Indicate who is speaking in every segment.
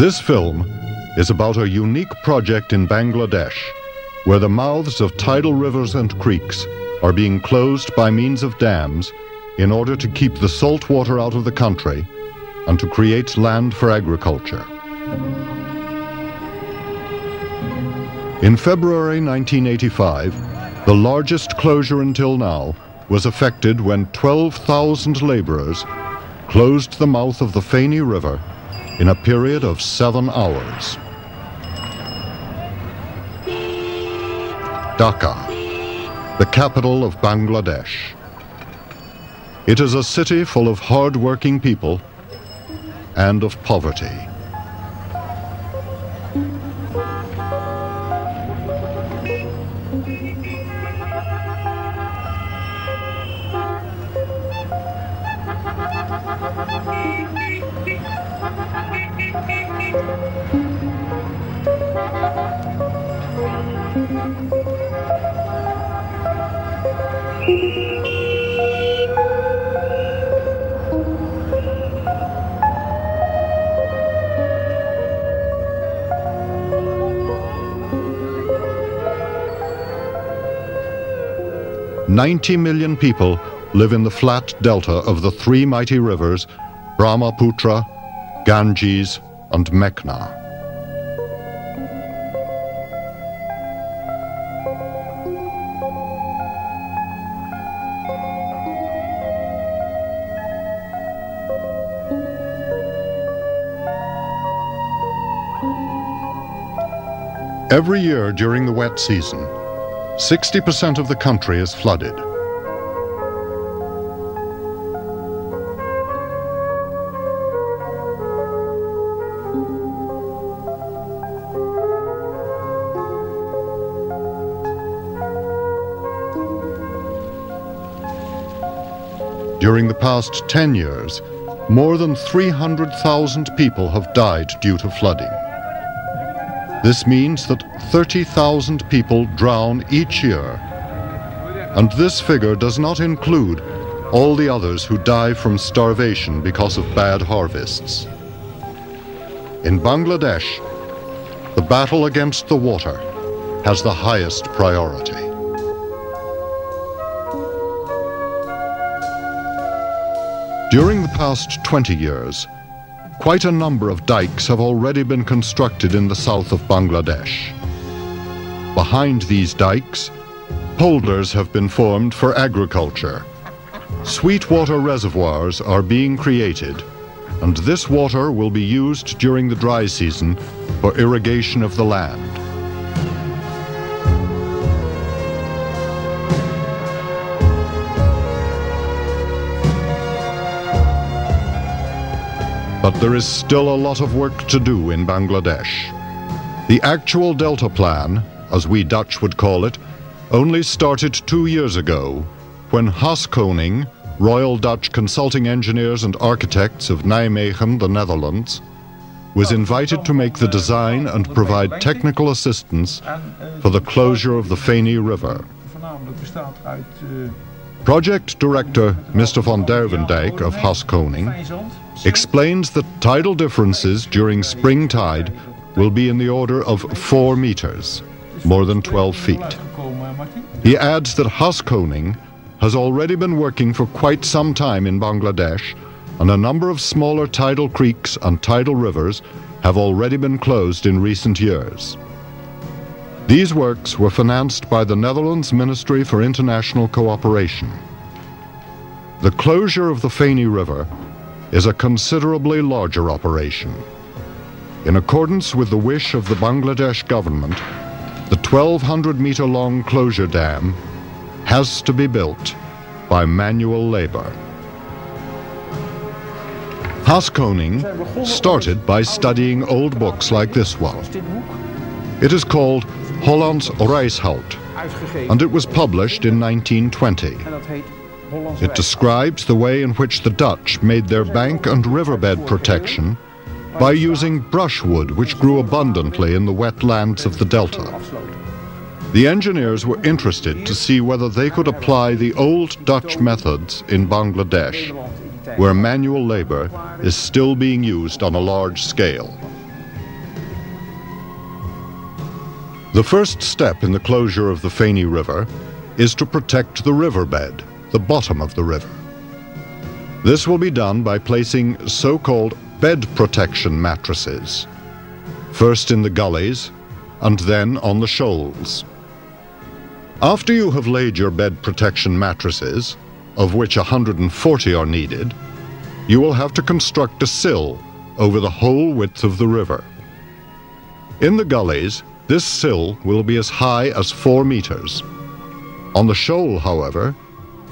Speaker 1: This film is about a unique project in Bangladesh where the mouths of tidal rivers and creeks are being closed by means of dams in order to keep the salt water out of the country and to create land for agriculture. In February 1985, the largest closure until now was effected when 12,000 laborers closed the mouth of the Feni River in a period of seven hours. Dhaka, the capital of Bangladesh. It is a city full of hard-working people and of poverty. Ninety million people live in the flat delta of the three mighty rivers Brahmaputra, Ganges, and Meghna. Every year during the wet season, 60% of the country is flooded. During the past 10 years, more than 300,000 people have died due to flooding. This means that 30,000 people drown each year. And this figure does not include all the others who die from starvation because of bad harvests. In Bangladesh, the battle against the water has the highest priority. During the past 20 years, Quite a number of dikes have already been constructed in the south of Bangladesh. Behind these dikes, polders have been formed for agriculture. Sweetwater reservoirs are being created, and this water will be used during the dry season for irrigation of the land. But there is still a lot of work to do in Bangladesh. The actual Delta Plan, as we Dutch would call it, only started two years ago when Haskoning, Royal Dutch Consulting Engineers and Architects of Nijmegen, the Netherlands, was invited to make the design and provide technical assistance for the closure of the Feni River. Project Director Mr. van Derwendijk of Haskoning explains that tidal differences during spring tide will be in the order of 4 meters, more than 12 feet. He adds that Haskoning has already been working for quite some time in Bangladesh, and a number of smaller tidal creeks and tidal rivers have already been closed in recent years. These works were financed by the Netherlands Ministry for International Cooperation. The closure of the Feni River is a considerably larger operation. In accordance with the wish of the Bangladesh government, the 1,200 meter long closure dam has to be built by manual labor. Haskoning started by studying old books like this one. It is called Hollands Reishout, and it was published in 1920. It describes the way in which the Dutch made their bank and riverbed protection by using brushwood which grew abundantly in the wetlands of the delta. The engineers were interested to see whether they could apply the old Dutch methods in Bangladesh, where manual labor is still being used on a large scale. The first step in the closure of the Feni River is to protect the riverbed, the bottom of the river. This will be done by placing so-called bed protection mattresses, first in the gullies and then on the shoals. After you have laid your bed protection mattresses, of which 140 are needed, you will have to construct a sill over the whole width of the river. In the gullies, this sill will be as high as 4 meters. On the shoal, however,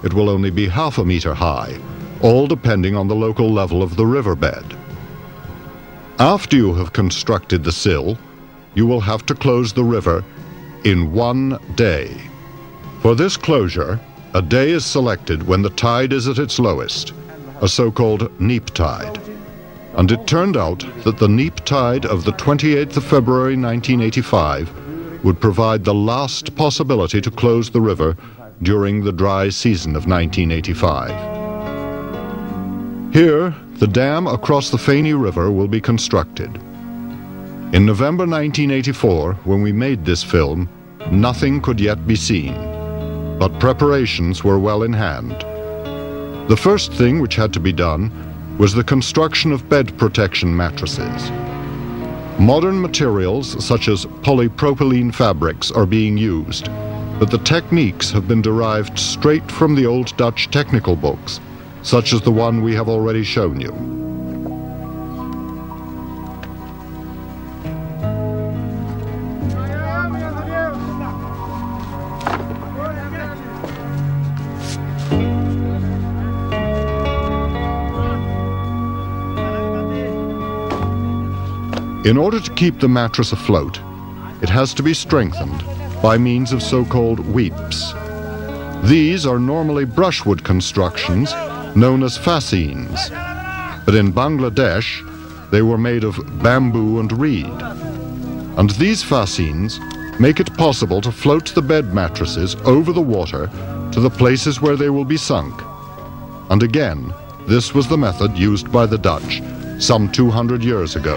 Speaker 1: it will only be half a meter high, all depending on the local level of the riverbed. After you have constructed the sill, you will have to close the river in one day. For this closure, a day is selected when the tide is at its lowest, a so-called neap tide. And it turned out that the neap tide of the 28th of February 1985 would provide the last possibility to close the river during the dry season of 1985. Here, the dam across the Feni River will be constructed. In November 1984, when we made this film, nothing could yet be seen, but preparations were well in hand. The first thing which had to be done was the construction of bed protection mattresses. Modern materials such as polypropylene fabrics are being used, but the techniques have been derived straight from the old Dutch technical books, such as the one we have already shown you. In order to keep the mattress afloat, it has to be strengthened by means of so-called weeps. These are normally brushwood constructions known as fascines, but in Bangladesh they were made of bamboo and reed. And these fascines make it possible to float the bed mattresses over the water to the places where they will be sunk. And again, this was the method used by the Dutch some 200 years ago.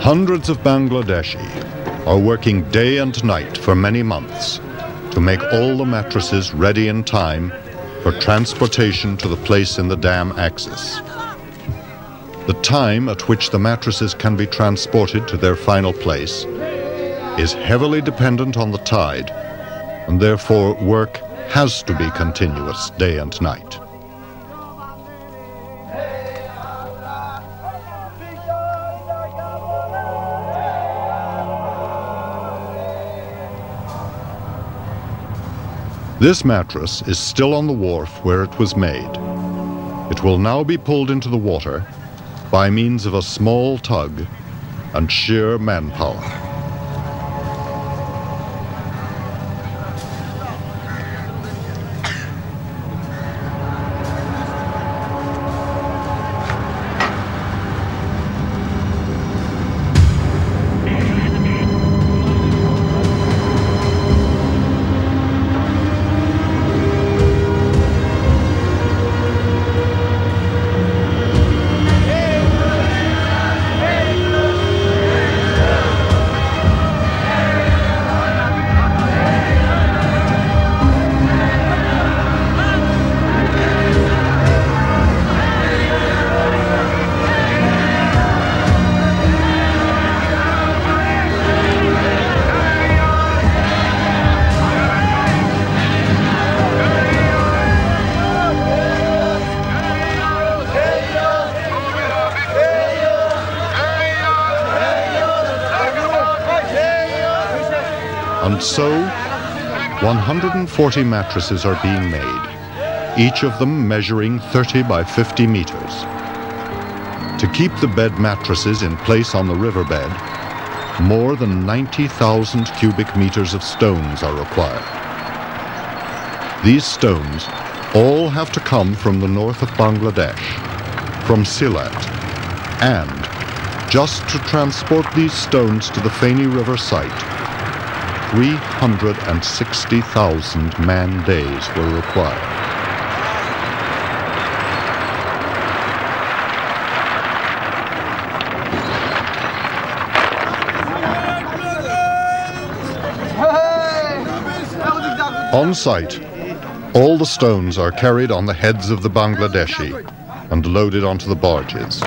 Speaker 1: Hundreds of Bangladeshi are working day and night for many months to make all the mattresses ready in time for transportation to the place in the dam axis. The time at which the mattresses can be transported to their final place is heavily dependent on the tide, and therefore work has to be continuous day and night. This mattress is still on the wharf where it was made. It will now be pulled into the water by means of a small tug and sheer manpower. 140 mattresses are being made, each of them measuring 30 by 50 meters. To keep the bed mattresses in place on the riverbed, more than 90,000 cubic meters of stones are required. These stones all have to come from the north of Bangladesh, from Sylhet, and just to transport these stones to the Feni River site, 360,000 man days were required. On site, all the stones are carried on the heads of the Bangladeshi and loaded onto the barges.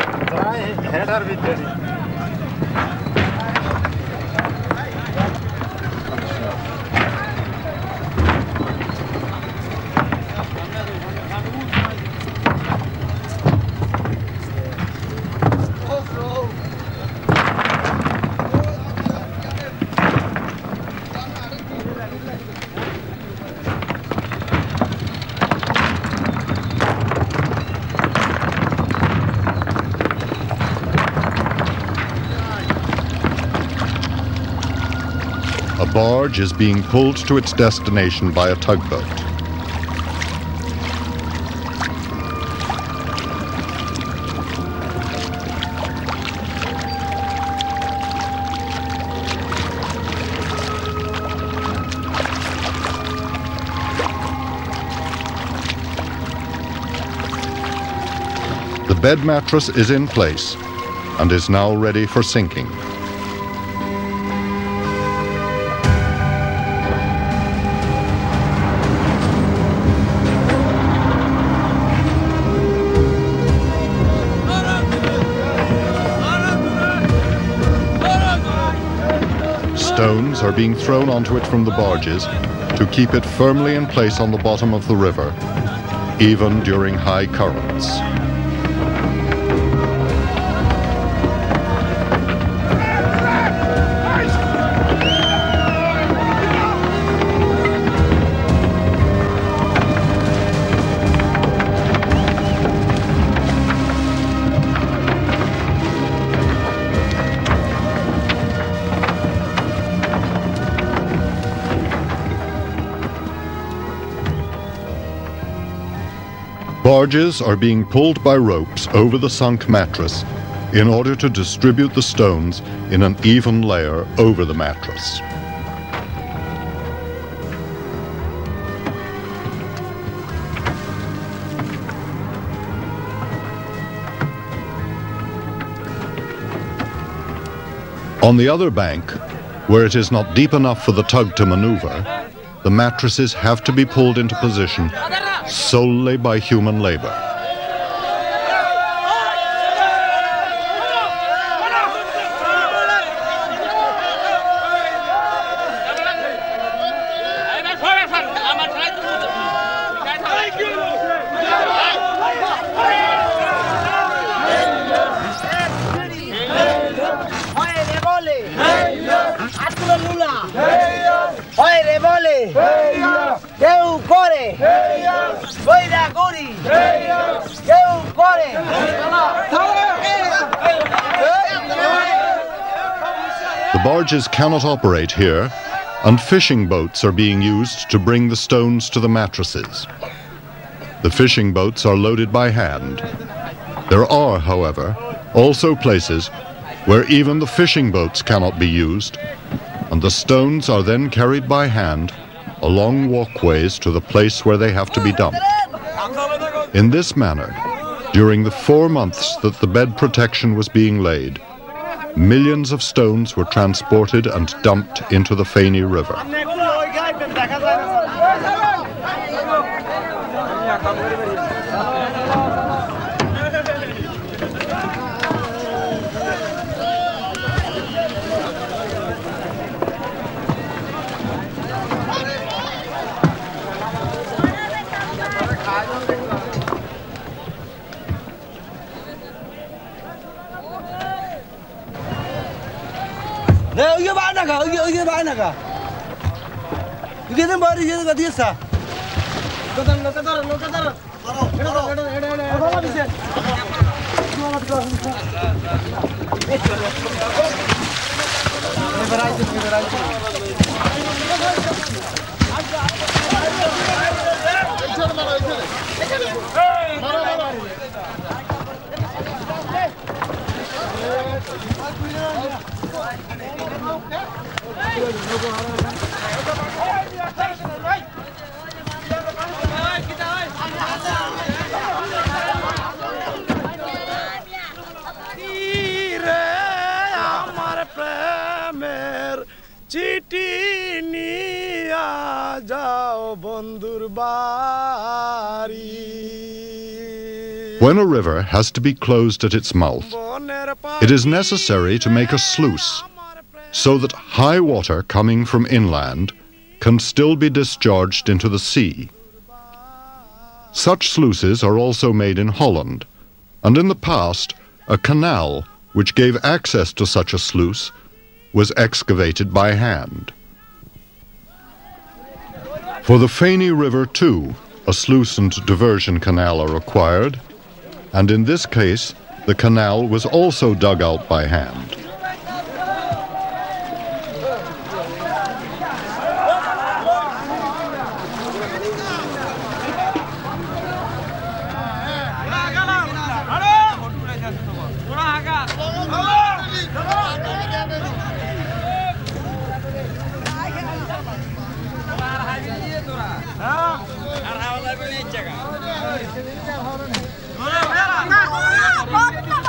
Speaker 1: A barge is being pulled to its destination by a tugboat. The bed mattress is in place and is now ready for sinking. Stones are being thrown onto it from the barges to keep it firmly in place on the bottom of the river, even during high currents. Barges are being pulled by ropes over the sunk mattress in order to distribute the stones in an even layer over the mattress. On the other bank, where it is not deep enough for the tug to maneuver, the mattresses have to be pulled into position solely by human labor. Barges cannot operate here, and fishing boats are being used to bring the stones to the mattresses. The fishing boats are loaded by hand. There are, however, also places where even the fishing boats cannot be used, and the stones are then carried by hand along walkways to the place where they have to be dumped. In this manner, during the four months that the bed protection was being laid, millions of stones were transported and dumped into the Feni River.
Speaker 2: 나가 여기 여기 많이 나가 이게는 머리 이게 어디 있어? 너가 너가 따라 너가 따라 바로 바로 에다 에다
Speaker 3: 에다 바로 비세 Yeah. চিঠি নিয়া যাও বন্ধুর বাড়ি
Speaker 1: When a river has to be closed at its mouth,
Speaker 3: বনের
Speaker 1: it is necessary to make a sluice so that high water coming from inland can still be discharged into the sea. Such sluices are also made in Holland, and in the past, a canal which gave access to such a sluice was excavated by hand. For the Feni River, too, a sluice and diversion canal are required, and in this case, the canal was also dug out by hand.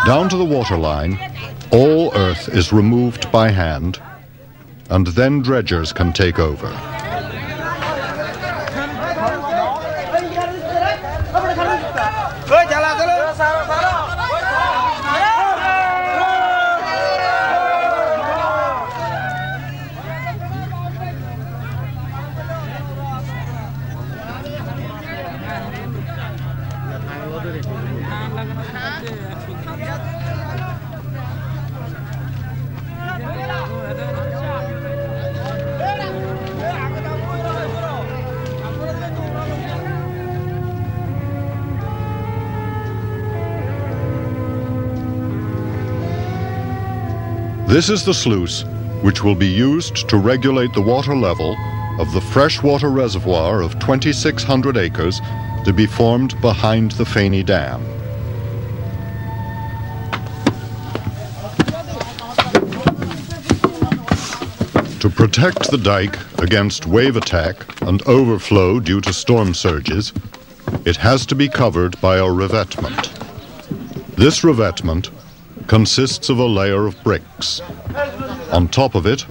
Speaker 1: Down to the waterline, all earth is removed by hand, and then dredgers can take over. This is the sluice which will be used to regulate the water level of the freshwater reservoir of 2,600 acres to be formed behind the Feni Dam. To protect the dike against wave attack and overflow due to storm surges, it has to be covered by a revetment. This revetment consists of a layer of bricks. On top of it,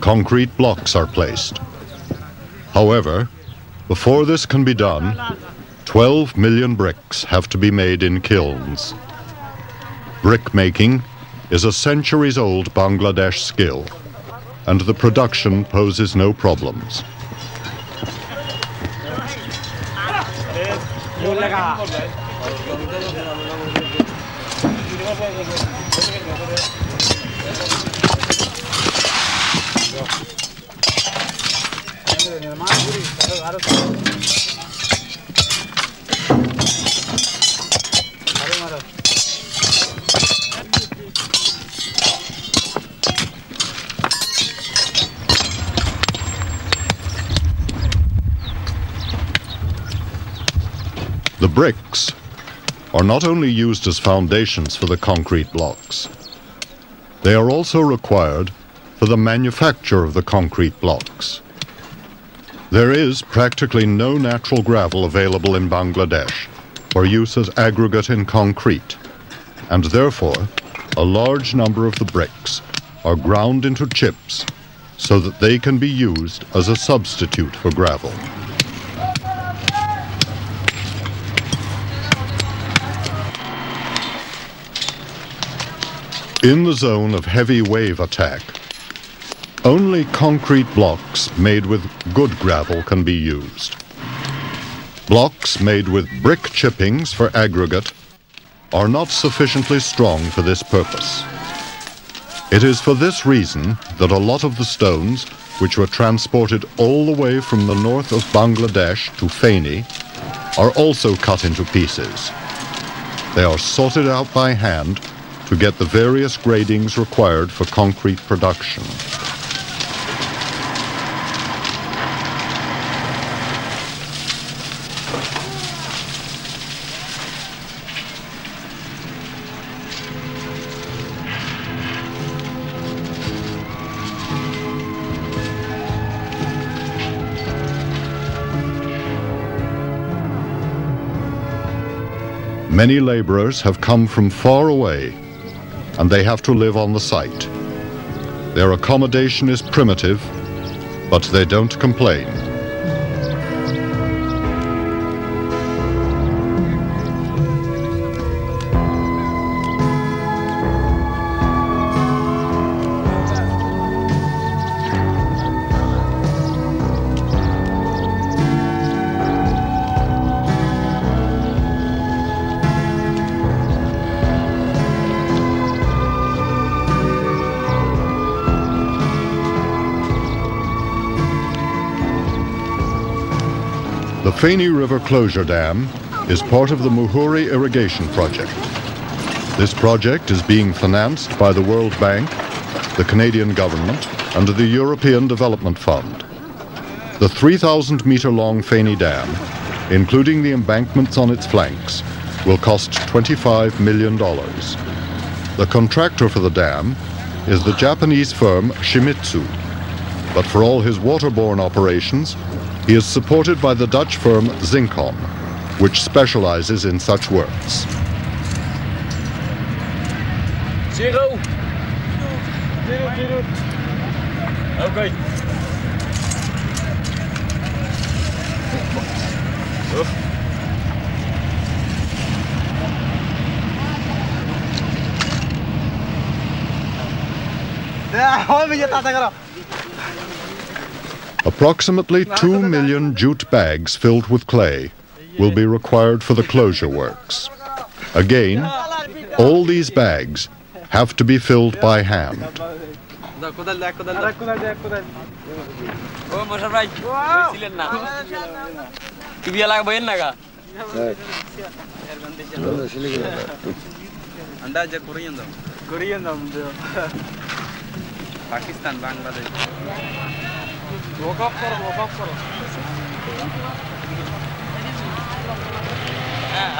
Speaker 1: concrete blocks are placed. However, before this can be done, 12 million bricks have to be made in kilns. Brick making is a centuries old Bangladesh skill, and the production poses no problems. The bricks are not only used as foundations for the concrete blocks, they are also required for the manufacture of the concrete blocks. There is practically no natural gravel available in Bangladesh for use as aggregate in concrete, and therefore a large number of the bricks are ground into chips so that they can be used as a substitute for gravel. In the zone of heavy wave attack, only concrete blocks made with good gravel can be used. Blocks made with brick chippings for aggregate are not sufficiently strong for this purpose. It is for this reason that a lot of the stones which were transported all the way from the north of Bangladesh to Feni, are also cut into pieces. They are sorted out by hand to get the various gradings required for concrete production. Many laborers have come from far away and they have to live on the site. Their accommodation is primitive, but they don't complain. Feni River Closure Dam is part of the Muhuri Irrigation Project. This project is being financed by the World Bank, the Canadian government, and the European Development Fund. The 3,000 meter long Feni Dam, including the embankments on its flanks, will cost $25 million. The contractor for the dam is the Japanese firm Shimizu, but for all his waterborne operations, he is supported by the Dutch firm Zinkcon, which specializes in such works.
Speaker 2: Zero. Okay.
Speaker 1: Approximately 2 million jute bags filled with clay will be required for the closure works. Again, all these bags have to be filled by hand.
Speaker 2: Pakistan, Bangladesh. লোক of করো লোক of করো হ্যাঁ,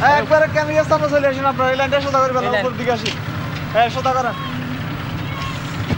Speaker 2: হ্যাঁ
Speaker 4: একবারে ক্যামেরার সামনে চলে আসুন আপনার। এই লাইনটা সোদা করবেন দিকে আসি। হ্যাঁ সোদা করেন।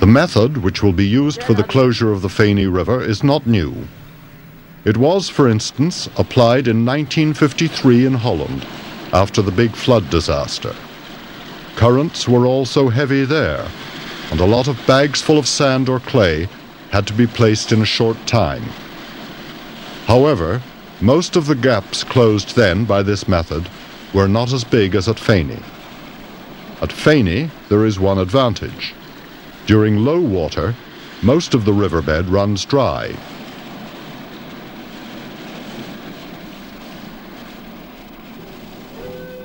Speaker 1: The method which will be used for the closure of the Feni River is not new. It was, for instance, applied in 1953 in Holland after the big flood disaster. Currents were also heavy there, and a lot of bags full of sand or clay had to be placed in a short time. However, most of the gaps closed then by this method were not as big as at Feni. At Feni, there is one advantage. During low water, most of the riverbed runs dry.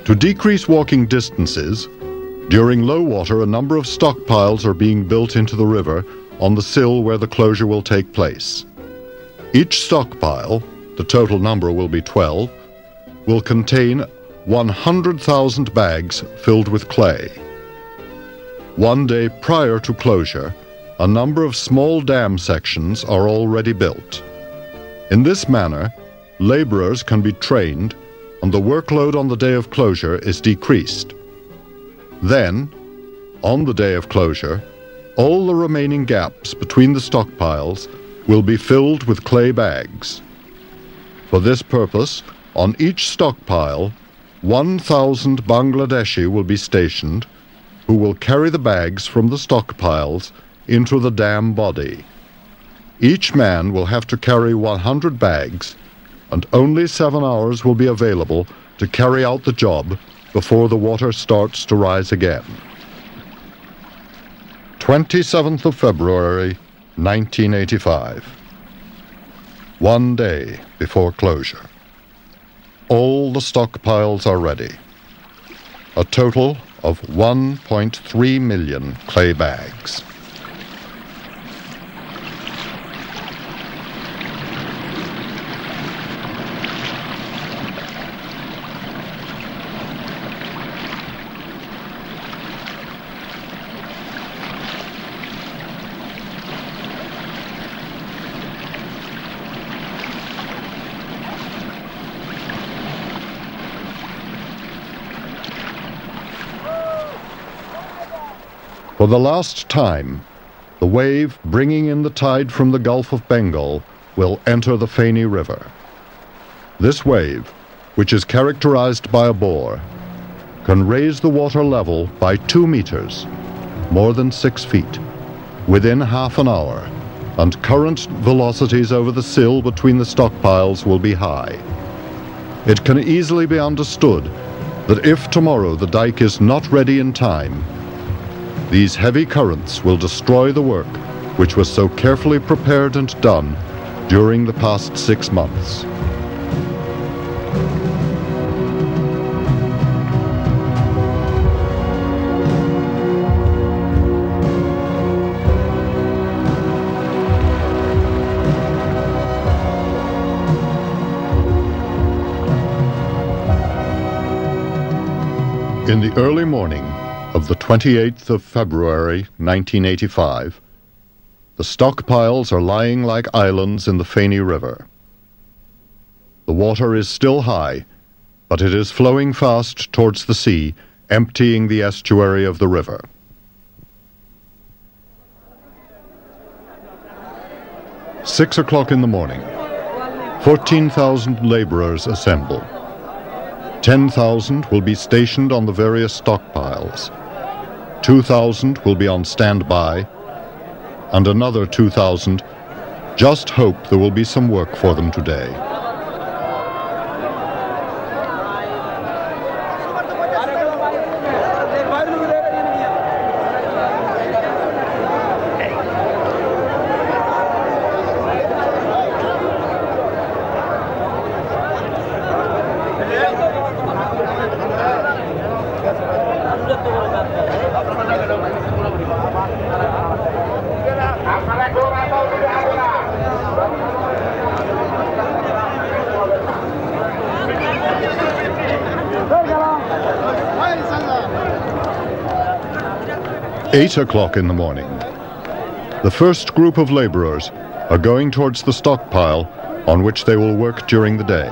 Speaker 1: To decrease walking distances, during low water a number of stockpiles are being built into the river on the sill where the closure will take place. Each stockpile, the total number will be 12, will contain 100,000 bags filled with clay. One day prior to closure, a number of small dam sections are already built. In this manner, laborers can be trained and the workload on the day of closure is decreased. Then, on the day of closure, all the remaining gaps between the stockpiles will be filled with clay bags. For this purpose, on each stockpile, 1,000 Bangladeshi will be stationed who will carry the bags from the stockpiles into the dam body. Each man will have to carry 100 bags, and only seven hours will be available to carry out the job before the water starts to rise again. 27th of February, 1985. One day before closure. All the stockpiles are ready. A total of 1.3 million clay bags. For the last time, the wave bringing in the tide from the Gulf of Bengal will enter the Feni River. This wave, which is characterized by a bore, can raise the water level by two meters, more than six feet, within half an hour, and current velocities over the sill between the stockpiles will be high. It can easily be understood that if tomorrow the dike is not ready in time, these heavy currents will destroy the work which was so carefully prepared and done during the past six months. In the early morning, of the 28th of February, 1985, the stockpiles are lying like islands in the Feni River. The water is still high, but it is flowing fast towards the sea, emptying the estuary of the river. Six o'clock in the morning. 14,000 laborers assemble. 10,000 will be stationed on the various stockpiles. 2,000 will be on standby, and another 2,000 just hope there will be some work for them today. Eight o'clock in the morning. The first group of laborers are going towards the stockpile on which they will work during the day.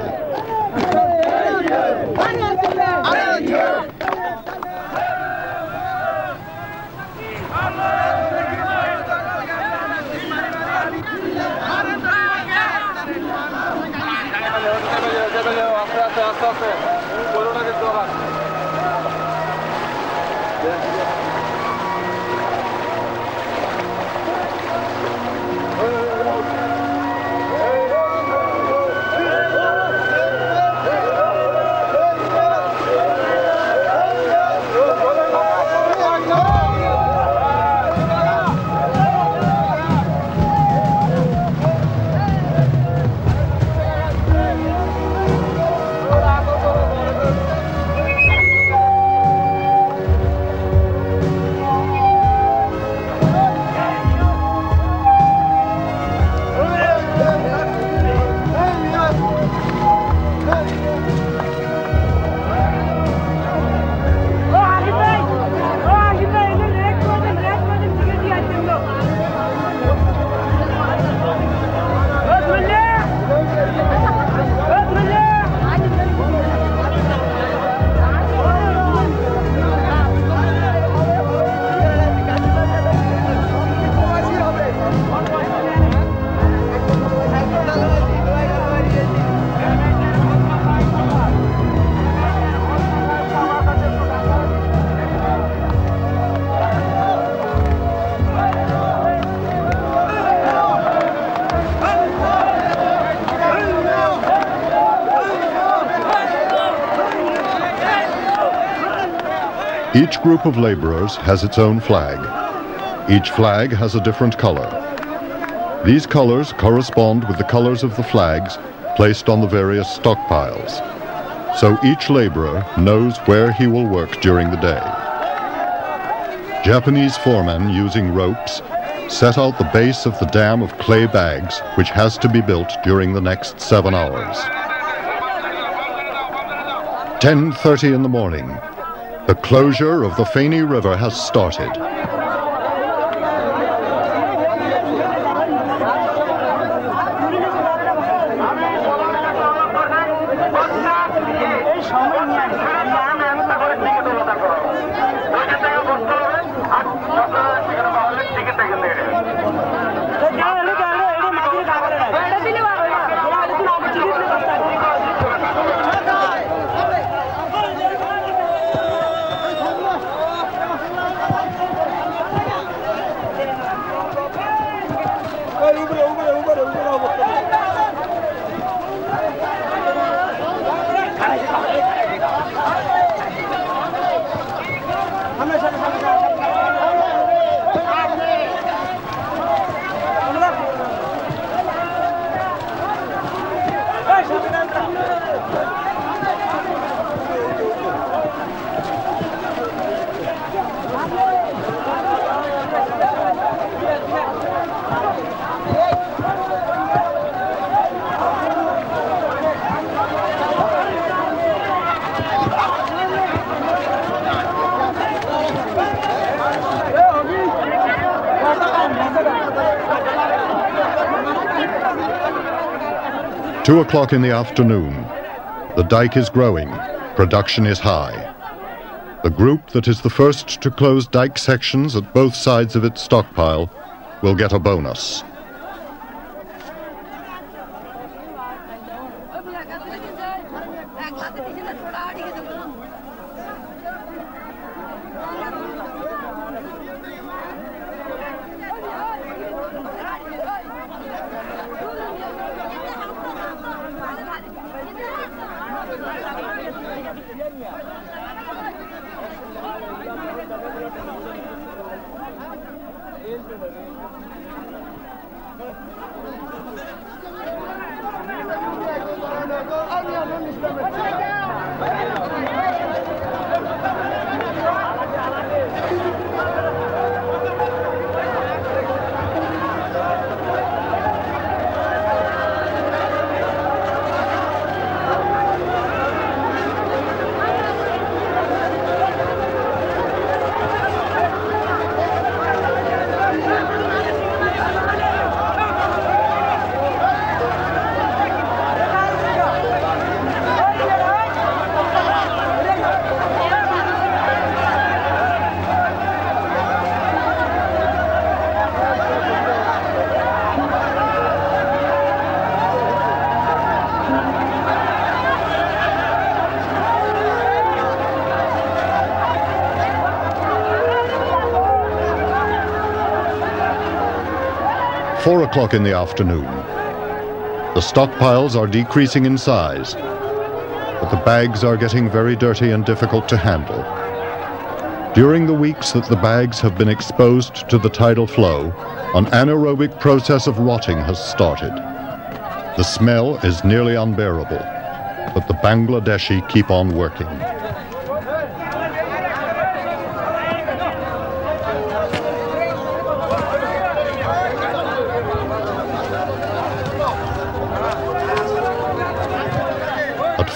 Speaker 1: Group of laborers has its own flag. Each flag has a different color. These colors correspond with the colors of the flags placed on the various stockpiles. So each laborer knows where he will work during the day. Japanese foremen using ropes set out the base of the dam of clay bags which has to be built during the next seven hours. 10.30 in the morning. The closure of the Feni River has started. Two o'clock in the afternoon. The dike is growing. Production is high. The group that is the first to close dike sections at both sides of its stockpile will get a bonus. O'clock in the afternoon. The stockpiles are decreasing in size, but the bags are getting very dirty and difficult to handle. During the weeks that the bags have been exposed to the tidal flow, an anaerobic process of rotting has started. The smell is nearly unbearable, but the Bangladeshi keep on working.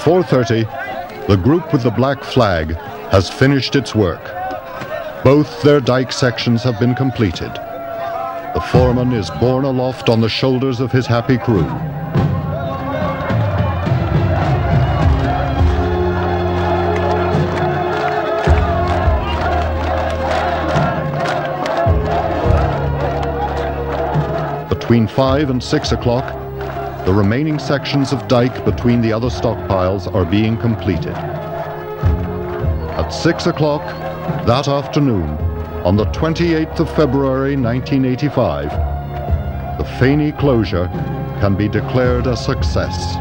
Speaker 1: 4.30, the group with the black flag has finished its work. Both their dike sections have been completed. The foreman is borne aloft on the shoulders of his happy crew. Between 5 and 6 o'clock, the remaining sections of dike between the other stockpiles are being completed. At 6 o'clock that afternoon, on the 28th of February 1985, the Feni closure can be declared a success.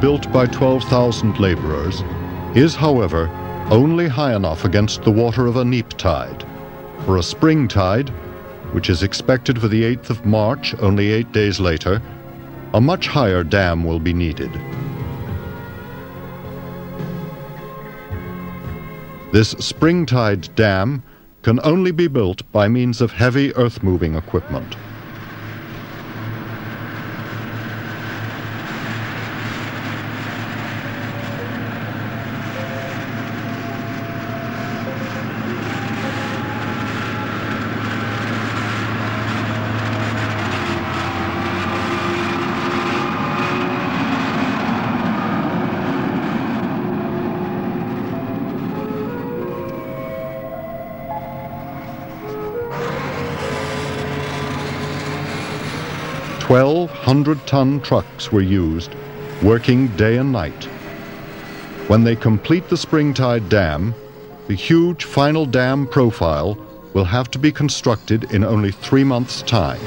Speaker 1: Built by 12,000 laborers is, however, only high enough against the water of a neap tide. For a spring tide, which is expected for the 8th of March, only eight days later, a much higher dam will be needed. This spring-tide dam can only be built by means of heavy earth-moving equipment. Twelve hundred-ton trucks were used, working day and night. When they complete the Springtide Dam, the huge final dam profile will have to be constructed in only three months' time.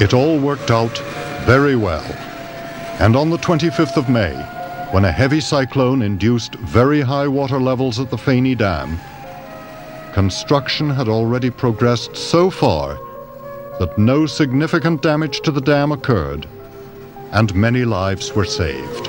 Speaker 1: It all worked out very well. And on the 25th of May, when a heavy cyclone induced very high water levels at the Feni Dam, construction had already progressed so far that no significant damage to the dam occurred and many lives were saved.